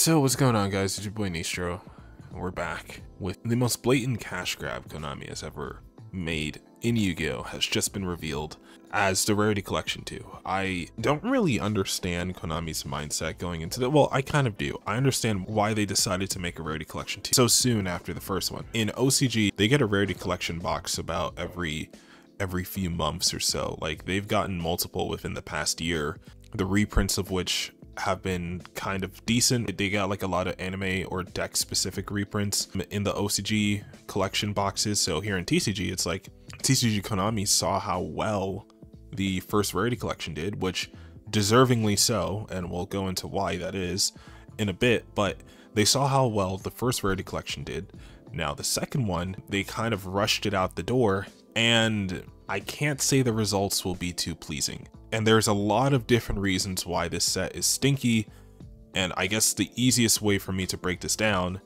So what's going on guys, it's your boy Nistro. We're back with the most blatant cash grab Konami has ever made in Yu-Gi-Oh! has just been revealed as the Rarity Collection 2. I don't really understand Konami's mindset going into that. Well, I kind of do. I understand why they decided to make a Rarity Collection 2 so soon after the first one. In OCG, they get a Rarity Collection box about every every few months or so. Like they've gotten multiple within the past year, the reprints of which have been kind of decent. They got like a lot of anime or deck specific reprints in the OCG collection boxes. So here in TCG, it's like TCG Konami saw how well the first Rarity Collection did, which deservingly so, and we'll go into why that is in a bit, but they saw how well the first Rarity Collection did. Now, the second one, they kind of rushed it out the door, and I can't say the results will be too pleasing. And there's a lot of different reasons why this set is stinky, and I guess the easiest way for me to break this down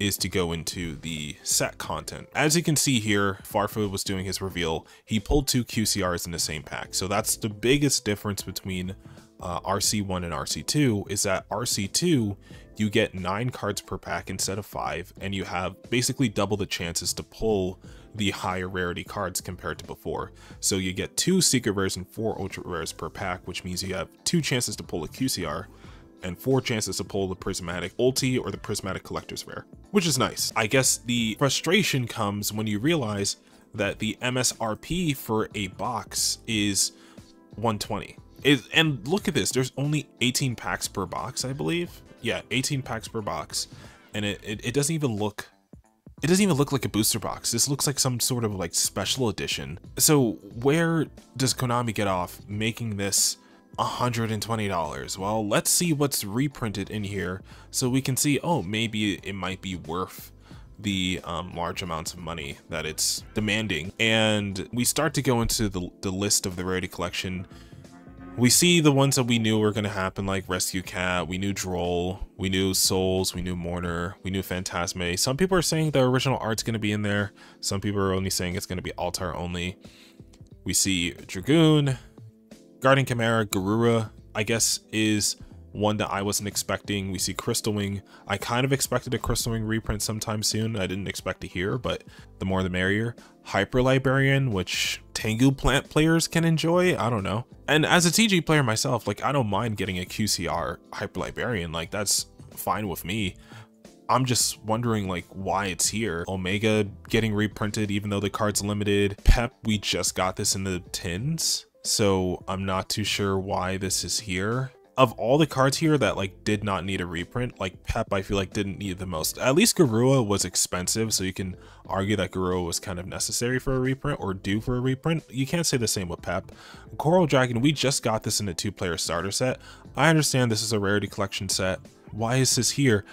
is to go into the set content. As you can see here, Farfa was doing his reveal. He pulled two QCRs in the same pack. So that's the biggest difference between uh, RC1 and RC2 is that RC2, you get nine cards per pack instead of five, and you have basically double the chances to pull the higher rarity cards compared to before. So you get two secret rares and four ultra rares per pack, which means you have two chances to pull a QCR, and four chances to pull the Prismatic Ulti or the Prismatic Collector's Rare, which is nice. I guess the frustration comes when you realize that the MSRP for a box is 120. It, and look at this, there's only 18 packs per box, I believe. Yeah, 18 packs per box. And it, it, it doesn't even look it doesn't even look like a booster box. This looks like some sort of like special edition. So where does Konami get off making this $120. Well, let's see what's reprinted in here so we can see, oh, maybe it might be worth the um, large amounts of money that it's demanding. And we start to go into the, the list of the Rarity Collection. We see the ones that we knew were going to happen, like Rescue Cat, we knew Droll, we knew Souls, we knew Mourner, we knew Phantasme. Some people are saying the original art's going to be in there. Some people are only saying it's going to be Altar only. We see Dragoon, Guardian Chimera, Garura, I guess, is one that I wasn't expecting. We see Crystal Wing. I kind of expected a Crystal Wing reprint sometime soon. I didn't expect to hear, but the more the merrier. Hyper Librarian, which Tengu plant players can enjoy. I don't know. And as a TG player myself, like I don't mind getting a QCR Hyper Librarian. Like that's fine with me. I'm just wondering like why it's here. Omega getting reprinted even though the card's limited. Pep, we just got this in the tins so I'm not too sure why this is here. Of all the cards here that like did not need a reprint, like Pep I feel like didn't need the most. At least Garura was expensive, so you can argue that Garura was kind of necessary for a reprint or due for a reprint. You can't say the same with Pep. Coral Dragon, we just got this in a two-player starter set. I understand this is a rarity collection set. Why is this here?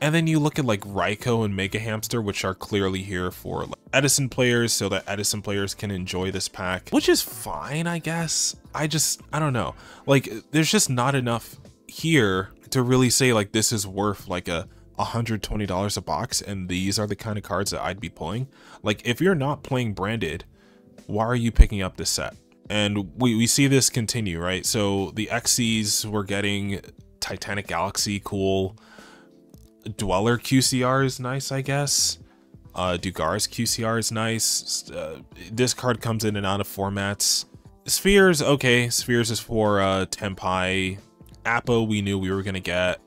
And then you look at like Raikou and Mega Hamster, which are clearly here for like, Edison players so that Edison players can enjoy this pack, which is fine, I guess. I just, I don't know. Like, there's just not enough here to really say like this is worth like a $120 a box and these are the kind of cards that I'd be pulling. Like, if you're not playing branded, why are you picking up this set? And we, we see this continue, right? So the XCs were getting Titanic Galaxy, cool. Dweller QCR is nice, I guess. Uh, Dugar's QCR is nice. Uh, this card comes in and out of formats. Spheres, okay. Spheres is for uh, Tenpai. Appo, we knew we were going to get.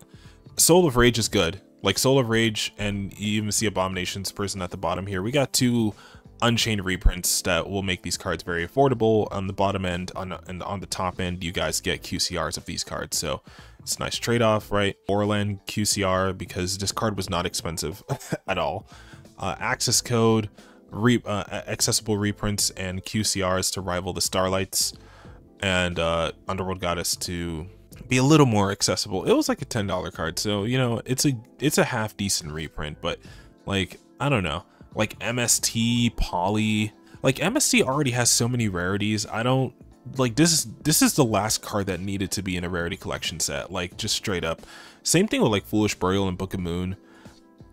Soul of Rage is good. Like Soul of Rage, and you even see Abomination's Prison at the bottom here. We got two Unchained reprints that will make these cards very affordable. On the bottom end, on and on the top end, you guys get QCRs of these cards. So it's a nice trade-off, right? Orland QCR because this card was not expensive at all. Uh, access code, re uh, accessible reprints, and QCRs to rival the Starlights, and uh, Underworld Goddess to be a little more accessible. It was like a ten dollar card, so you know it's a it's a half decent reprint, but like I don't know, like MST, Poly, like MST already has so many rarities. I don't like this is this is the last card that needed to be in a rarity collection set like just straight up same thing with like foolish burial and book of moon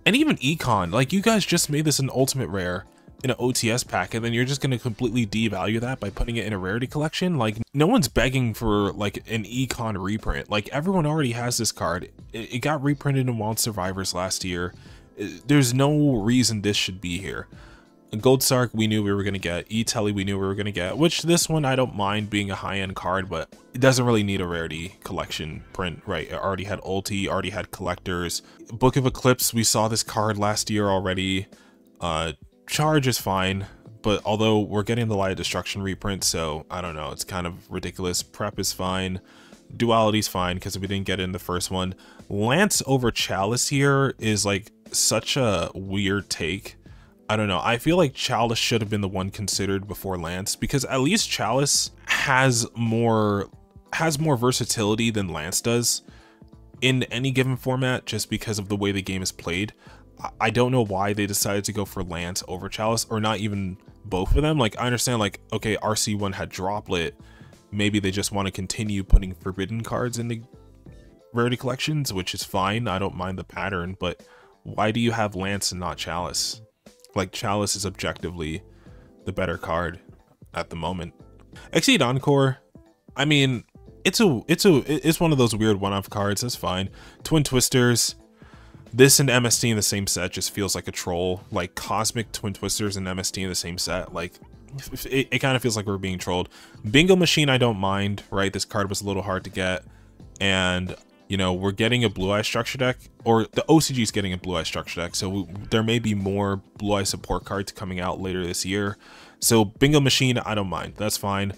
and even econ like you guys just made this an ultimate rare in an OTS pack and then you're just going to completely devalue that by putting it in a rarity collection. Like no one's begging for like an econ reprint. Like everyone already has this card. It, it got reprinted in Wild Survivors last year. There's no reason this should be here. Gold Sark we knew we were going to get, E-Telly we knew we were going to get, which this one I don't mind being a high-end card, but it doesn't really need a rarity collection print, right? It already had ulti, already had collectors. Book of Eclipse, we saw this card last year already. Uh, Charge is fine, but although we're getting the Light of Destruction reprint, so I don't know, it's kind of ridiculous. Prep is fine. Duality's fine because we didn't get in the first one. Lance over Chalice here is like such a weird take I don't know. I feel like Chalice should have been the one considered before Lance because at least Chalice has more has more versatility than Lance does in any given format just because of the way the game is played. I don't know why they decided to go for Lance over Chalice or not even both of them. Like I understand like okay, RC1 had Droplet. Maybe they just want to continue putting forbidden cards in the rarity collections, which is fine. I don't mind the pattern, but why do you have Lance and not Chalice? Like Chalice is objectively the better card at the moment. Exceed Encore, I mean, it's a it's a it's one of those weird one-off cards. That's fine. Twin Twisters, this and MST in the same set just feels like a troll. Like Cosmic Twin Twisters and MST in the same set, like it, it kind of feels like we're being trolled. Bingo Machine, I don't mind. Right, this card was a little hard to get, and you know, we're getting a Blue Eye structure deck, or the OCG is getting a Blue Eye structure deck, so we, there may be more Blue Eye support cards coming out later this year. So Bingo Machine, I don't mind. That's fine.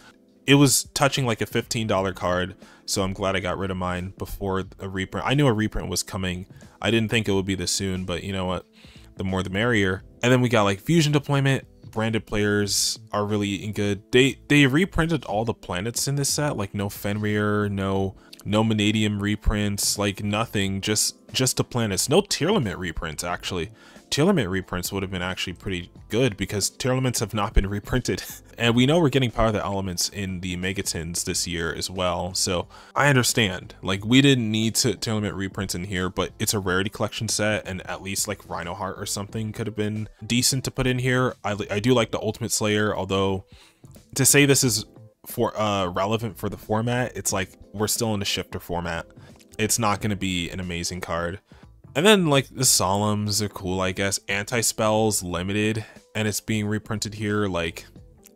It was touching like a $15 card, so I'm glad I got rid of mine before a reprint. I knew a reprint was coming. I didn't think it would be this soon, but you know what? The more the merrier. And then we got like Fusion Deployment, branded players are really good. They they reprinted all the planets in this set, like no Fenrir, no no Mannadium reprints, like nothing, just just the planets. No Tearlament reprints, actually. Tearlament reprints would have been actually pretty good because Tearlaments have not been reprinted. and we know we're getting Power of the Elements in the Mega Tins this year as well, so I understand. Like, we didn't need to Tearlament reprints in here, but it's a rarity collection set, and at least like Reinoheart or something could have been decent to put in here. I, I do like the Ultimate Slayer, although to say this is for uh relevant for the format it's like we're still in a shifter format. It's not going to be an amazing card. And then like the solemns are cool i guess. Anti-spells limited and it's being reprinted here like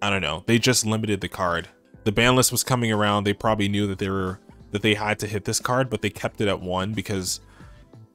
i don't know. They just limited the card. The ban list was coming around. They probably knew that they were that they had to hit this card but they kept it at one because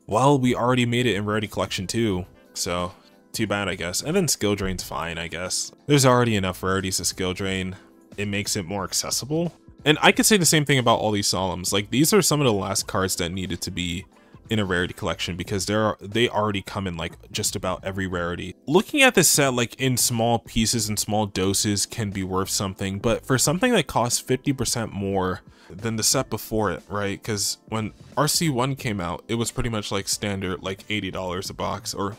well we already made it in rarity collection too so too bad i guess. And then skill drain's fine i guess. There's already enough rarities to skill drain it makes it more accessible. And I could say the same thing about all these Solemns. Like these are some of the last cards that needed to be in a rarity collection because they're they already come in like just about every rarity. Looking at this set like in small pieces and small doses can be worth something, but for something that costs 50% more than the set before it, right? Because when RC1 came out, it was pretty much like standard like $80 a box or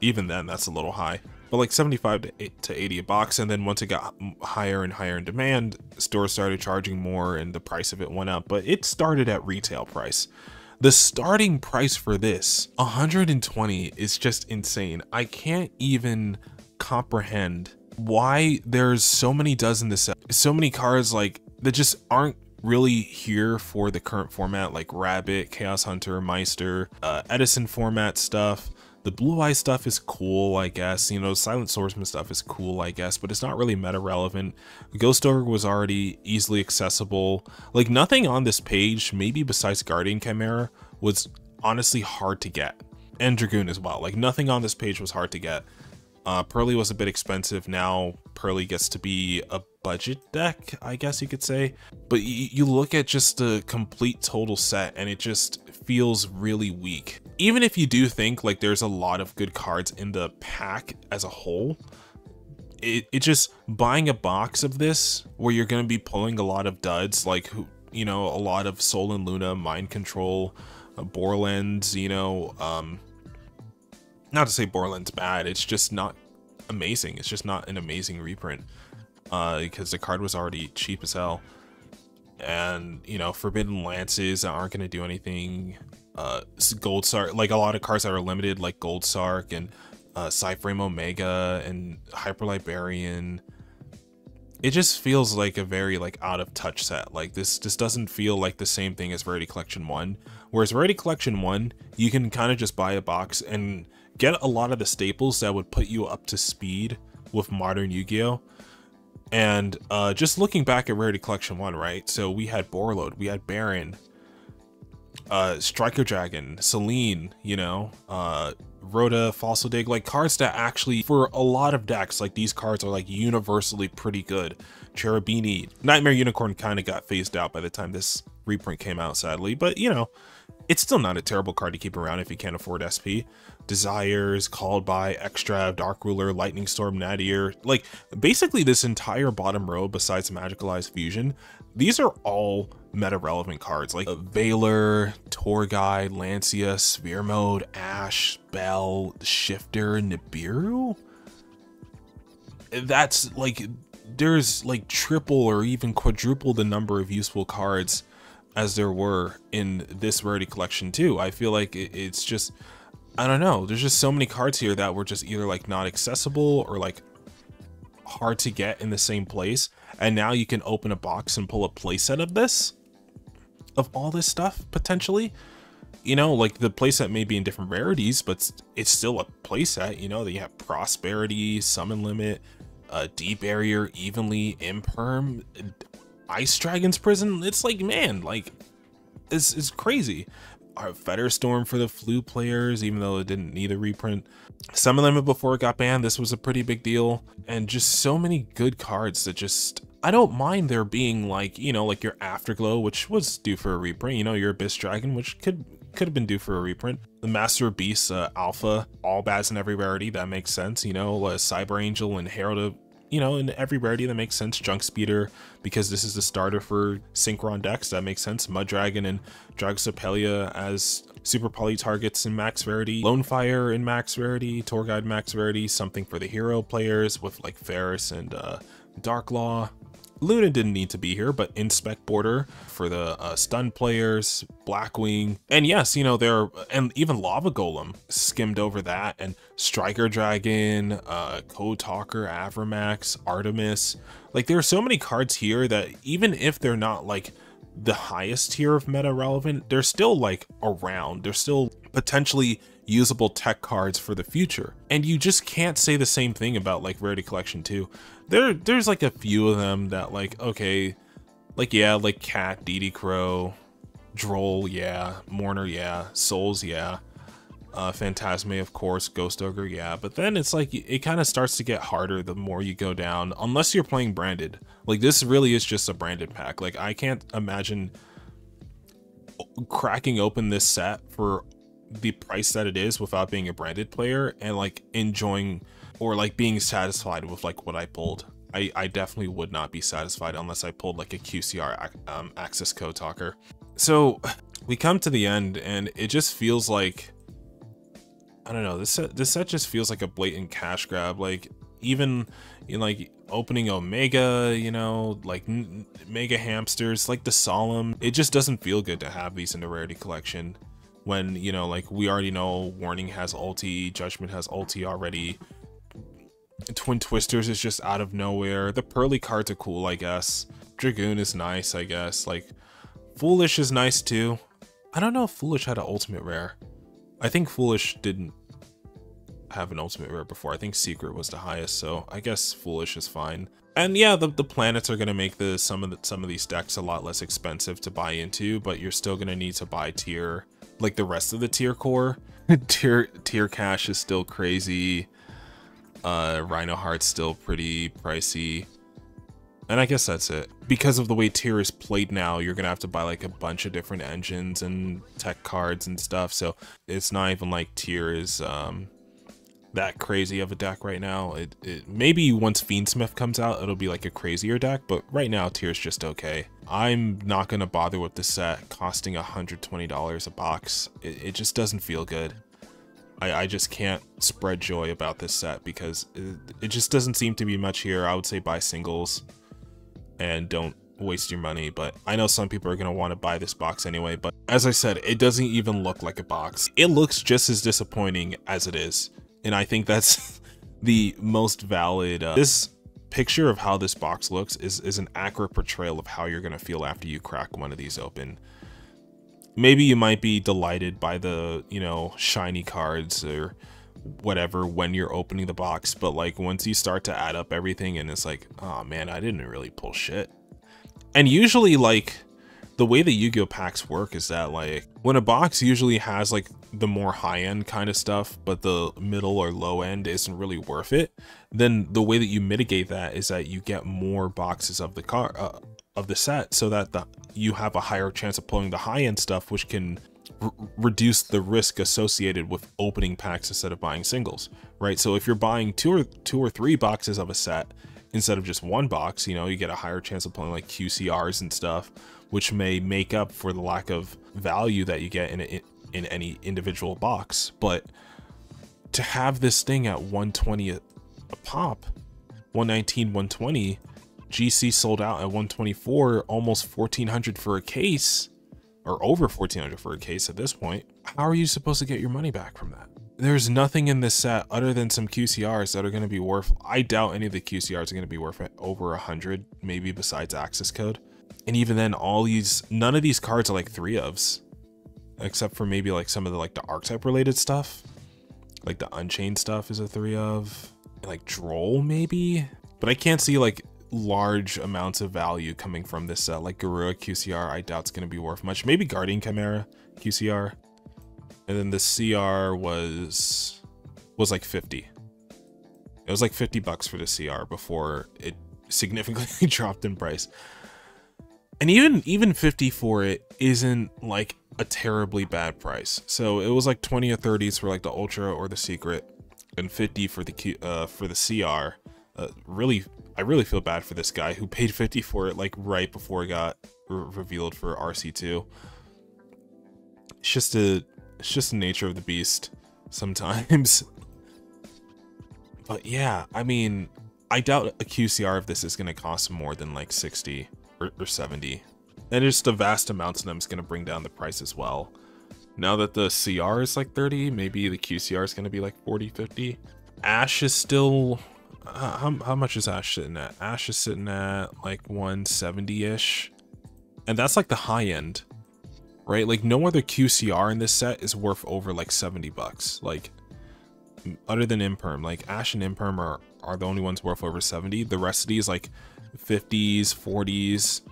even then that's a little high but like 75 to 80 a box and then once it got higher and higher in demand stores started charging more and the price of it went up. But it started at retail price. The starting price for this 120 is just insane. I can't even comprehend why there's so many dozen this set so many cards like that just aren't really here for the current format like rabbit chaos hunter meister uh, edison format stuff the Blue Eye stuff is cool, I guess. You know, Silent Swordsman stuff is cool, I guess, but it's not really meta relevant. Ghost Ogre was already easily accessible. Like, nothing on this page, maybe besides Guardian Chimera, was honestly hard to get. And Dragoon as well. Like, nothing on this page was hard to get. Uh, Purrely was a bit expensive. Now Purrely gets to be a budget deck, I guess you could say. But you look at just the complete total set and it just feels really weak. Even if you do think like there's a lot of good cards in the pack as a whole, it, it just buying a box of this where you're going to be pulling a lot of duds like you know a lot of Sol and Luna mind control uh, you know um not to say Borland's bad it's just not amazing. It's just not an amazing reprint uh because the card was already cheap as hell. And you know forbidden lances aren't going to do anything uh gold sark like a lot of cards that are limited like gold sark and uh, Psyframe Omega and Hyper Librarian. It just feels like a very like out of touch set. Like this just doesn't feel like the same thing as Rarity Collection 1. Whereas Rarity Collection 1, you can kind of just buy a box and get a lot of the staples that would put you up to speed with modern Yu-Gi-Oh! And uh, just looking back at Rarity Collection 1, right? So we had Borreload, we had Baron, uh, Striker Dragon, Selene, you know, uh, Rhoda, Fossil Dig, like cards that actually, for a lot of decks, like these cards are like universally pretty good. Cherubini, Nightmare Unicorn kind of got phased out by the time this reprint came out, sadly, but you know, it's still not a terrible card to keep around if you can't afford SP. Desires, Called by, Extra, Dark Ruler, Lightning Storm, Nadir. Like, basically this entire bottom row besides Magicalized Fusion, these are all meta-relevant cards. Like Veiler, Tour Guide, Lancea, Sphere Mode, Ash, Bell, Shifter, Nibiru? That's like, there's like triple or even quadruple the number of useful cards as there were in this rarity collection too. I feel like it's just I don't know. There's just so many cards here that were just either like not accessible or like hard to get in the same place. And now you can open a box and pull a playset of this, of all this stuff potentially. You know, like the playset may be in different rarities, but it's still a playset. You know, that you have Prosperity, Summon Limit, uh, Deep Barrier, Evenly, Imperm, Ice Dragon's Prison. It's like, man, like, it's, it's crazy. Fetter Storm for the flu players, even though it didn't need a reprint. Some of them before it got banned, this was a pretty big deal. And just so many good cards that just I don't mind there being like, you know, like your Afterglow, which was due for a reprint, you know, your Abyss Dragon, which could could have been due for a reprint. The Master of Beasts uh, Alpha, all bats in every rarity, that makes sense, you know, uh, Cyber Angel and Herald of you know, in every rarity that makes sense. Junk Speeder, because this is the starter for Synchron decks, that makes sense. Mud Dragon and Dragostapelia as super poly targets in max rarity. Lone Fire in max rarity, Tour Guide max rarity, something for the hero players with like Ferris and uh, Dark Law. Luna didn't need to be here, but Inspect Border for the uh, stun players, Blackwing, and yes, you know, there and even Lava Golem skimmed over that, and Striker Dragon, uh, Code Talker, Avramax, Artemis. Like, there are so many cards here that even if they're not like the highest tier of meta relevant, they're still like around. They're still potentially usable tech cards for the future. And you just can't say the same thing about like Rarity Collection 2. There there's like a few of them that like okay, like yeah, like Cat, DD Crow, Droll, yeah, Mourner, yeah, Souls, yeah. Uh, Phantasme, of course, Ghost Ogre, yeah, but then it's like it kind of starts to get harder the more you go down, unless you're playing branded. Like this really is just a branded pack. Like I can't imagine cracking open this set for the price that it is without being a branded player and like enjoying or like being satisfied with like what I pulled. I, I definitely would not be satisfied unless I pulled like a QCR um, access code talker. So we come to the end and it just feels like, I don't know, this set, this set just feels like a blatant cash grab. Like even in like opening Omega, you know, like Mega Hamsters, like the Solemn, it just doesn't feel good to have these in the Rarity Collection when you know like we already know warning has ulti judgment has ulti already twin twisters is just out of nowhere. The Purrely cards are cool i guess. Dragoon is nice i guess. Like foolish is nice too. I don't know if foolish had an ultimate rare. I think foolish didn't have an ultimate rare before. I think secret was the highest so i guess foolish is fine. And yeah the, the planets are going to make the some of the some of these decks a lot less expensive to buy into but you're still going to need to buy Tear like the rest of the Tear core. tier tier cash is still crazy. Uh, Reinoheart's still pretty pricey. And I guess that's it. Because of the way Tear is played now, you're gonna have to buy like a bunch of different engines and tech cards and stuff. So it's not even like Tear is um, that crazy of a deck right now. It, it maybe once Fiendsmith comes out, it'll be like a crazier deck, but right now Tear's just okay. I'm not gonna bother with the set costing $120 a box. It, it just doesn't feel good. I, I just can't spread joy about this set because it, it just doesn't seem to be much here. I would say buy singles and don't waste your money, but I know some people are going to want to buy this box anyway, but as I said, it doesn't even look like a box. It looks just as disappointing as it is And I think that's the most valid. Uh, this picture of how this box looks is, is an accurate portrayal of how you're going to feel after you crack one of these open. Maybe you might be delighted by the, you know, shiny cards or whatever when you're opening the box, but like once you start to add up everything and it's like, oh man, I didn't really pull shit. And usually like the way the Yu-Gi-Oh packs work is that like when a box usually has like the more high-end kind of stuff, but the middle or low end isn't really worth it, then the way that you mitigate that is that you get more boxes of the car uh, of the set so that the you have a higher chance of pulling the high-end stuff which can reduce the risk associated with opening packs instead of buying singles, right? So if you're buying two or two or three boxes of a set instead of just one box, you know, you get a higher chance of pulling like QCRs and stuff which may make up for the lack of value that you get in a, in any individual box. But to have this thing at 120 a, a pop, 119, 120, GC sold out at 124, almost 1400 for a case, or over 1400 for a case at this point. How are you supposed to get your money back from that? There's nothing in this set other than some QCRs that are going to be worth. I doubt any of the QCRs are going to be worth over 100, maybe besides access code. And even then, all these, none of these cards are like three ofs, except for maybe like some of the like the archetype related stuff. Like the Unchained stuff is a three of, like Droll maybe, but I can't see like large amounts of value coming from this set. Like Garura QCR, I doubt it's going to be worth much. Maybe Guardian Chimera QCR. And then the CR was, was like 50. It was like 50 bucks for the CR before it significantly dropped in price and even even 50 for it isn't like a terribly bad price so it was like 20 or 30s for like the ultra or the secret and 50 for the Q, uh for the cr uh, really i really feel bad for this guy who paid 50 for it like right before it got re revealed for rc2 it's just a it's just the nature of the beast sometimes but yeah i mean i doubt a qcr of this is going to cost more than like 60 or, or 70. And just the vast amounts of them is going to bring down the price as well. Now that the CR is like 30, maybe the QCR is going to be like 40, 50. Ash is still... Uh, how, how much is Ash sitting at? Ash is sitting at like 170-ish. And that's like the high end, right? Like no other QCR in this set is worth over like 70 bucks. Like other than Imperm, like Ash and Imperm are, are the only ones worth over 70. The rest of these like 50s, 40s,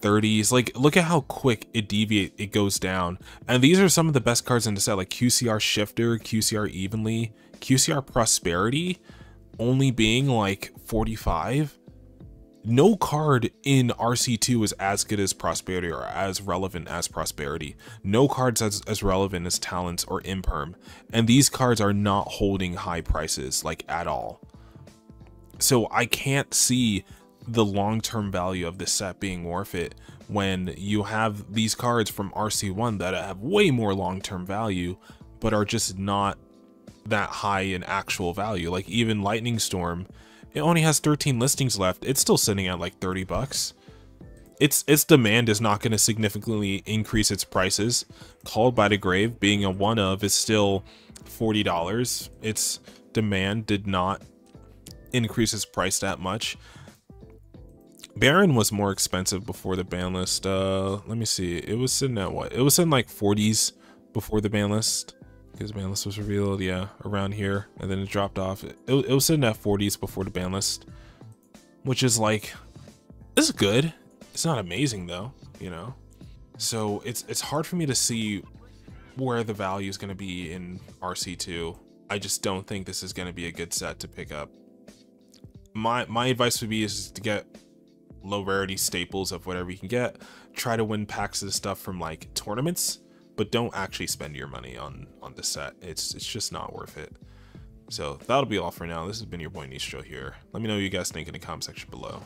30s. Like, look at how quick it deviate it goes down. And these are some of the best cards in the set, like QCR Shifter, QCR Evenly, QCR Prosperity, only being like 45. No card in RC2 is as good as Prosperity or as relevant as Prosperity. No cards as, as relevant as Talents or Imperm. And these cards are not holding high prices, like, at all. So I can't see the long-term value of this set being worth it when you have these cards from RC1 that have way more long-term value but are just not that high in actual value. Like even Lightning Storm, it only has 13 listings left. It's still sitting at like 30 bucks. Its its demand is not going to significantly increase its prices. Called by the Grave being a one of is still $40. Its demand did not increase its price that much. Baron was more expensive before the ban list. Uh, let me see. It was sitting at what? It was in like 40s before the ban list. Because ban list was revealed, yeah, around here. And then it dropped off. It, it was sitting at 40s before the ban list. Which is like, this is good. It's not amazing though, you know? So it's it's hard for me to see where the value is going to be in RC2. I just don't think this is going to be a good set to pick up my my advice would be is to get low rarity staples of whatever you can get. Try to win packs of stuff from like tournaments, but don't actually spend your money on on the set. It's it's just not worth it. So that'll be all for now. This has been your boy Nistro here. Let me know what you guys think in the comment section below.